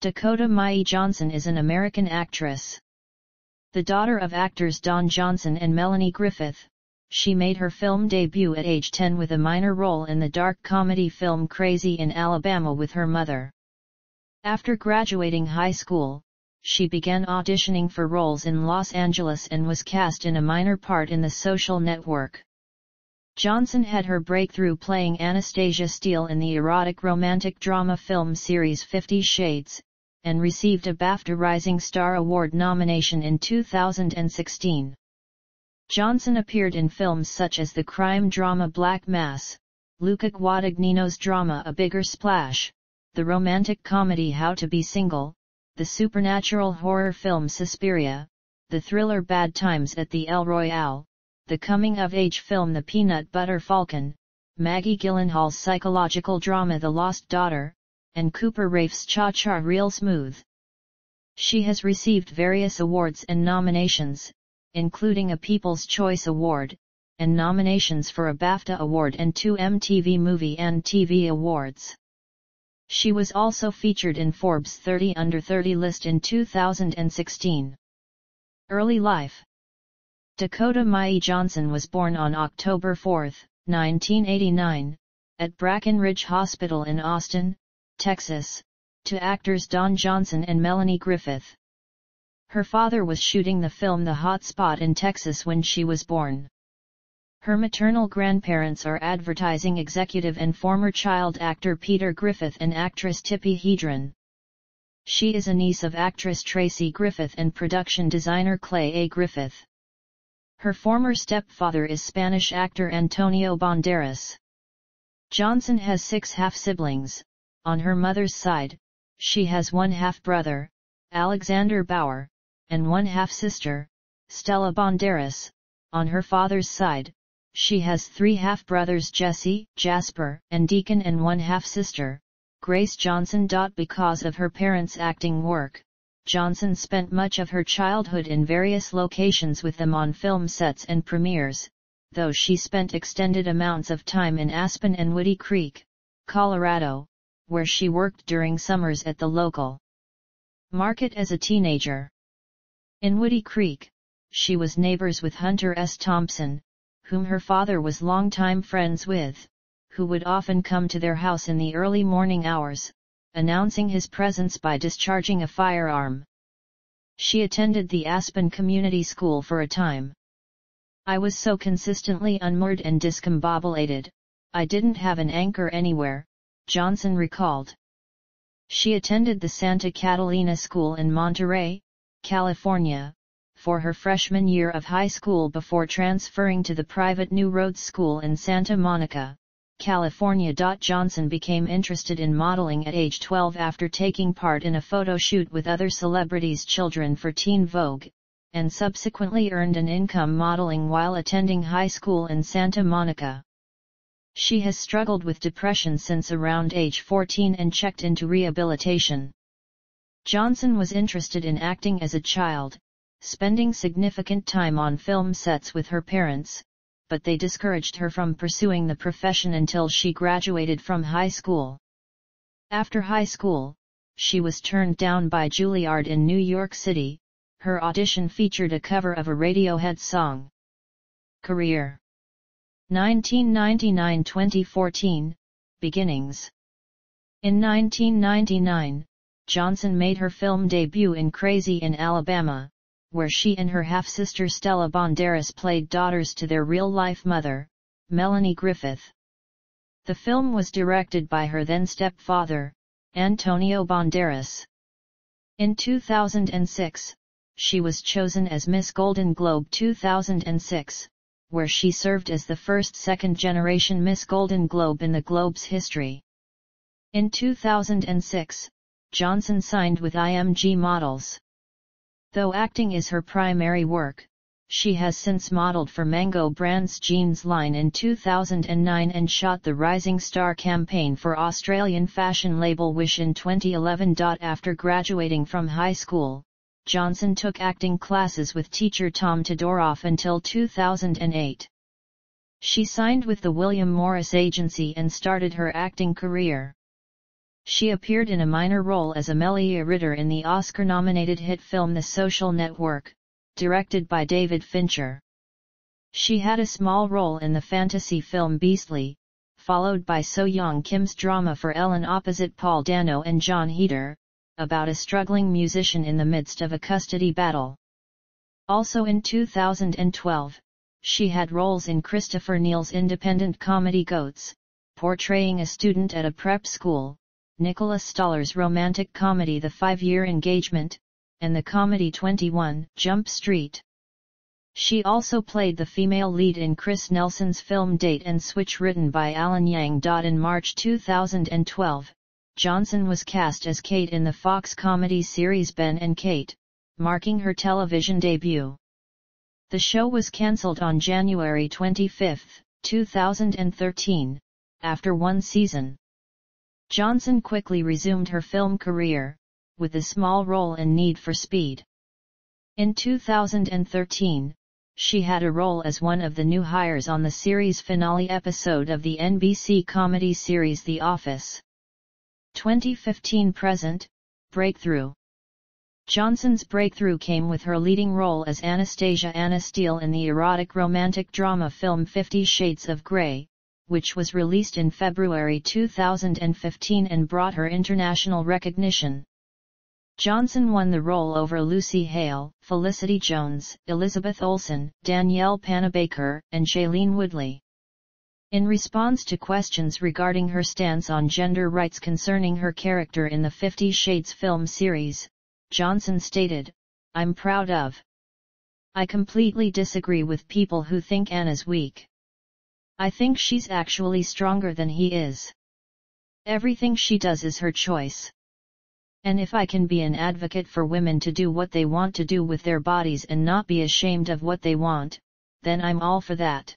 Dakota Mayi Johnson is an American actress. The daughter of actors Don Johnson and Melanie Griffith, she made her film debut at age 10 with a minor role in the dark comedy film Crazy in Alabama with her mother. After graduating high school, she began auditioning for roles in Los Angeles and was cast in a minor part in The Social Network. Johnson had her breakthrough playing Anastasia Steele in the erotic romantic drama film series Fifty Shades, and received a BAFTA Rising Star Award nomination in 2016. Johnson appeared in films such as the crime drama Black Mass, Luca Guadagnino's drama A Bigger Splash, the romantic comedy How to Be Single, the supernatural horror film Suspiria, the thriller Bad Times at the El Royale, the coming-of-age film The Peanut Butter Falcon, Maggie Gyllenhaal's psychological drama The Lost Daughter, and Cooper Raiff's Cha Cha Real Smooth. She has received various awards and nominations, including a People's Choice Award, and nominations for a BAFTA Award and two MTV Movie and TV Awards. She was also featured in Forbes 30 Under 30 list in 2016. Early life Dakota Mayi Johnson was born on October 4, 1989, at Brackenridge Hospital in Austin, Texas, to actors Don Johnson and Melanie Griffith. Her father was shooting the film The Hot Spot in Texas when she was born. Her maternal grandparents are advertising executive and former child actor Peter Griffith and actress Tippi Hedren. She is a niece of actress Tracy Griffith and production designer Clay A. Griffith. Her former stepfather is Spanish actor Antonio Banderas. Johnson has six half-siblings. On her mother's side, she has one half-brother, Alexander Bauer, and one half-sister, Stella Banderas. On her father's side, she has three half-brothers Jesse, Jasper, and Deacon and one half-sister, Grace Johnson. Because of her parents' acting work, Johnson spent much of her childhood in various locations with them on film sets and premieres, though she spent extended amounts of time in Aspen and Woody Creek, Colorado, where she worked during summers at the local market as a teenager. In Woody Creek, she was neighbors with Hunter S. Thompson, whom her father was longtime friends with, who would often come to their house in the early morning hours, announcing his presence by discharging a firearm. She attended the Aspen Community School for a time. I was so consistently unmoored and discombobulated, I didn't have an anchor anywhere, Johnson recalled. She attended the Santa Catalina School in Monterey, California, for her freshman year of high school before transferring to the private New Roads School in Santa Monica, California. Johnson became interested in modeling at age 12 after taking part in a photo shoot with other celebrities' children for Teen Vogue, and subsequently earned an income modeling while attending high school in Santa Monica. She has struggled with depression since around age 14 and checked into rehabilitation. Johnson was interested in acting as a child, spending significant time on film sets with her parents, but they discouraged her from pursuing the profession until she graduated from high school. After high school, she was turned down by Juilliard in New York City, her audition featured a cover of a Radiohead song. Career 1999-2014, Beginnings In 1999, Johnson made her film debut in Crazy in Alabama, where she and her half-sister Stella Banderas played daughters to their real-life mother, Melanie Griffith. The film was directed by her then stepfather, Antonio Banderas. In 2006, she was chosen as Miss Golden Globe 2006, where she served as the first second-generation Miss Golden Globe in the Globe's history. In 2006, Johnson signed with IMG Models. Though acting is her primary work, she has since modeled for Mango Brand's jeans line in 2009 and shot the Rising Star campaign for Australian fashion label Wish in 2011. After graduating from high school, Johnson took acting classes with teacher Tom Todoroff until 2008. She signed with the William Morris Agency and started her acting career. She appeared in a minor role as Amelia Ritter in the Oscar-nominated hit film The Social Network, directed by David Fincher. She had a small role in the fantasy film Beastly, followed by So Yong Kim's drama for Ellen opposite Paul Dano and Jon Heder, about a struggling musician in the midst of a custody battle. Also in 2012, she had roles in Christopher Neil's independent comedy Goats, portraying a student at a prep school, Nicholas Stoller's romantic comedy The Five-Year Engagement, and the comedy 21 Jump Street. She also played the female lead in Chris Nelson's film Date and Switch written by Alan Yang. In March 2012, Johnson was cast as Kate in the Fox comedy series Ben and Kate, marking her television debut. The show was cancelled on January 25, 2013, after one season. Johnson quickly resumed her film career, with a small role in Need for Speed. In 2013, she had a role as one of the new hires on the series finale episode of the NBC comedy series The Office. 2015 present, Breakthrough. Johnson's breakthrough came with her leading role as Anastasia Anna Steele in the erotic romantic drama film Fifty Shades of Grey, which was released in February 2015 and brought her international recognition. Johnson won the role over Lucy Hale, Felicity Jones, Elizabeth Olsen, Danielle Panabaker, and Shailene Woodley. In response to questions regarding her stance on gender rights concerning her character in the Fifty Shades film series, Johnson stated, I'm proud of. I completely disagree with people who think Anna's weak. I think she's actually stronger than he is. Everything she does is her choice. And if I can be an advocate for women to do what they want to do with their bodies and not be ashamed of what they want, then I'm all for that.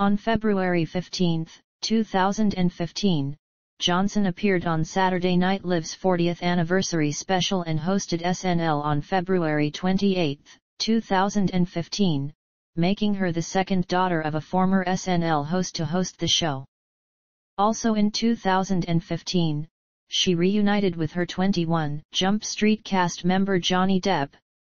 On February 15, 2015, Johnson appeared on Saturday Night Live's 40th anniversary special and hosted SNL on February 28, 2015, making her the second daughter of a former SNL host to host the show. Also in 2015, she reunited with her 21 Jump Street cast member Johnny Depp,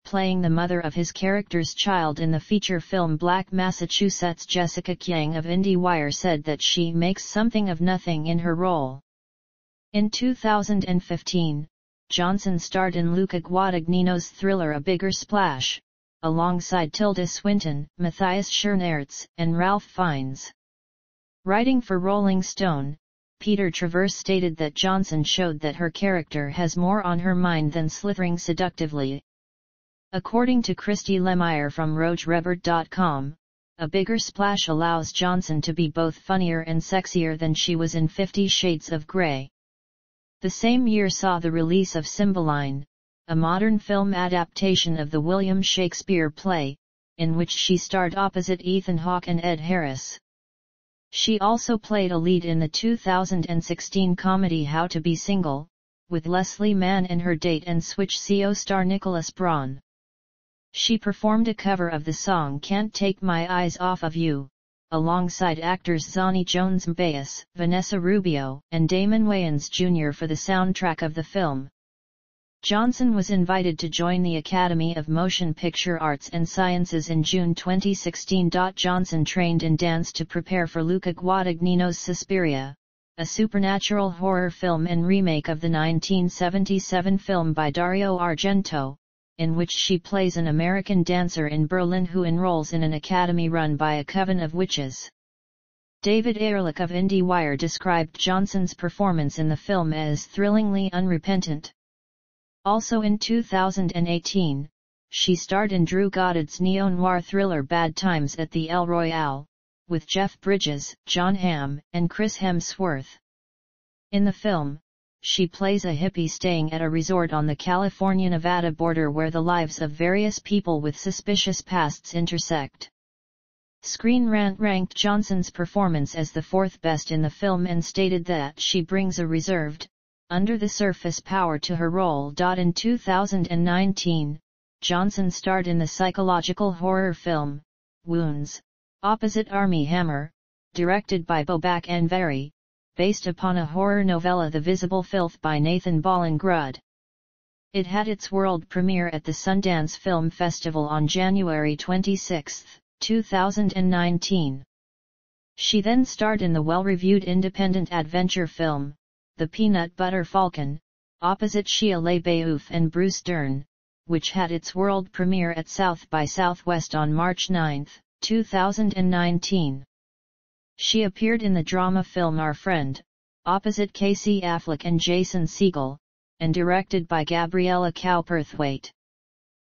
playing the mother of his character's child in the feature film Black Massachusetts. Jessica Kiang of IndieWire said that she makes something of nothing in her role. In 2015, Johnson starred in Luca Guadagnino's thriller A Bigger Splash, alongside Tilda Swinton, Matthias Schoenaerts, and Ralph Fiennes. Writing for Rolling Stone, Peter Travers stated that Johnson showed that her character has more on her mind than slithering seductively. According to Christy Lemire from RogerEbert.com, a bigger splash allows Johnson to be both funnier and sexier than she was in Fifty Shades of Grey. The same year saw the release of Cymbeline, a modern film adaptation of the William Shakespeare play, in which she starred opposite Ethan Hawke and Ed Harris. She also played a lead in the 2016 comedy How to Be Single, with Leslie Mann and her date and Switch CO star Nicholas Braun. She performed a cover of the song Can't Take My Eyes Off of You, alongside actors Zonnie Jones-Mbaeus, Vanessa Rubio, and Damon Wayans Jr. for the soundtrack of the film. Johnson was invited to join the Academy of Motion Picture Arts and Sciences in June 2016. Johnson trained in dance to prepare for Luca Guadagnino's Suspiria, a supernatural horror film and remake of the 1977 film by Dario Argento, in which she plays an American dancer in Berlin who enrolls in an academy run by a coven of witches. David Ehrlich of IndieWire described Johnson's performance in the film as thrillingly unrepentant. Also in 2018, she starred in Drew Goddard's neo-noir thriller Bad Times at the El Royale, with Jeff Bridges, Jon Hamm, and Chris Hemsworth. In the film, she plays a hippie staying at a resort on the California-Nevada border where the lives of various people with suspicious pasts intersect. Screen Rant ranked Johnson's performance as the fourth best in the film and stated that she brings a reserved, under the surface power to her role. In 2019, Johnson starred in the psychological horror film, Wounds, opposite Armie Hammer, directed by Babak Anvari, based upon a horror novella The Visible Filth by Nathan Ballingrud. It had its world premiere at the Sundance Film Festival on January 26, 2019. She then starred in the well-reviewed independent adventure film, The Peanut Butter Falcon, opposite Shia LaBeouf and Bruce Dern, which had its world premiere at South by Southwest on March 9, 2019. She appeared in the drama film Our Friend, opposite Casey Affleck and Jason Segel, and directed by Gabriella Cowperthwaite.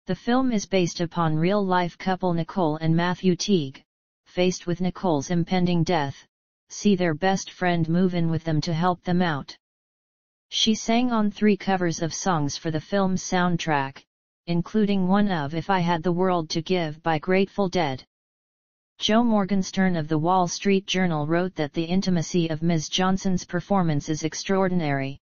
The film is based upon real-life couple Nicole and Matthew Teague, faced with Nicole's impending death, see their best friend move in with them to help them out. She sang on three covers of songs for the film's soundtrack, including one of If I Had the World to Give by Grateful Dead. Joe Morgenstern of the Wall Street Journal wrote that the intimacy of Ms. Johnson's performance is extraordinary.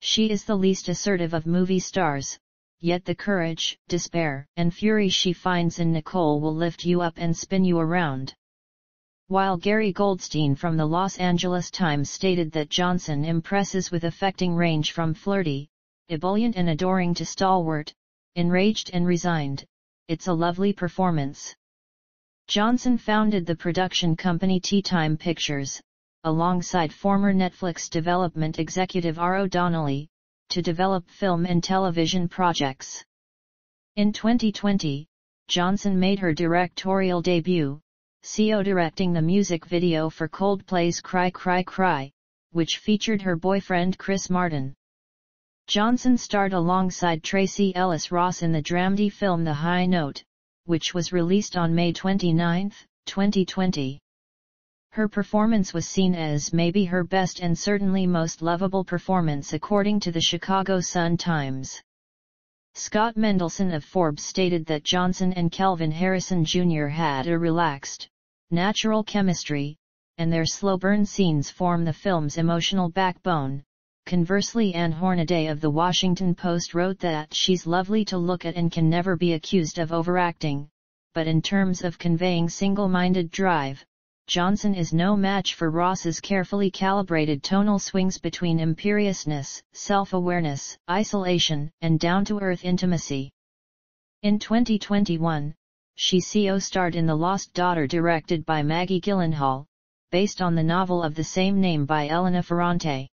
She is the least assertive of movie stars, yet the courage, despair, and fury she finds in Nicole will lift you up and spin you around. While Gary Goldstein from the Los Angeles Times stated that Johnson impresses with affecting range from flirty, ebullient and adoring to stalwart, enraged and resigned, it's a lovely performance. Johnson founded the production company Tea Time Pictures, alongside former Netflix development executive Aro Donnelly, to develop film and television projects. In 2020, Johnson made her directorial debut, CO directing the music video for Coldplay's Cry Cry Cry, which featured her boyfriend Chris Martin. Johnson starred alongside Tracee Ellis Ross in the dramedy film The High Note, which was released on May 29, 2020. Her performance was seen as maybe her best and certainly most lovable performance according to the Chicago Sun-Times. Scott Mendelson of Forbes stated that Johnson and Kelvin Harrison Jr. had a relaxed, natural chemistry, and their slow burn scenes form the film's emotional backbone, Conversely Ann Hornaday of The Washington Post wrote that she's lovely to look at and can never be accused of overacting, but in terms of conveying single-minded drive, Johnson is no match for Ross's carefully calibrated tonal swings between imperiousness, self-awareness, isolation, and down-to-earth intimacy. In 2021, she co starred in The Lost Daughter directed by Maggie Gyllenhaal, based on the novel of the same name by Elena Ferrante.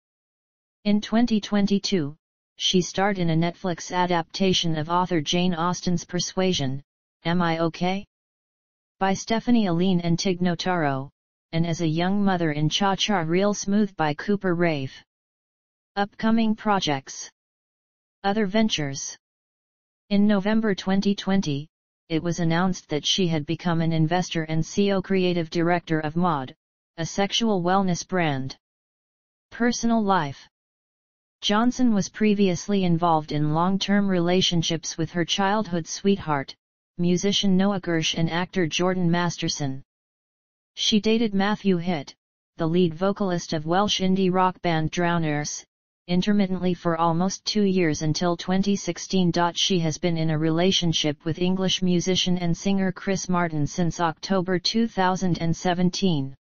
In 2022, she starred in a Netflix adaptation of author Jane Austen's Persuasion, Am I OK? by Stephanie Allynne and Tig Notaro, and as a young mother in Cha Cha Real Smooth by Cooper Raiff. Upcoming projects Other ventures In November 2020, it was announced that she had become an investor and CEO creative director of Maude, a sexual wellness brand. Personal life Johnson was previously involved in long-term relationships with her childhood sweetheart, musician Noah Gersh and actor Jordan Masterson. She dated Matthew Hitt, the lead vocalist of Welsh indie rock band Drowners, intermittently for almost two years until 2016. She has been in a relationship with English musician and singer Chris Martin since October 2017.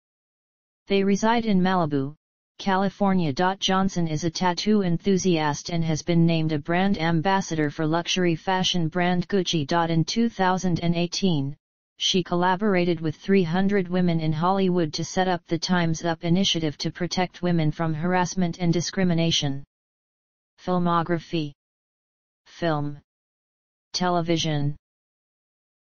They reside in Malibu, California. Johnson is a tattoo enthusiast and has been named a brand ambassador for luxury fashion brand Gucci. In 2018, she collaborated with 300 women in Hollywood to set up the Time's Up initiative to protect women from harassment and discrimination. Filmography Film Television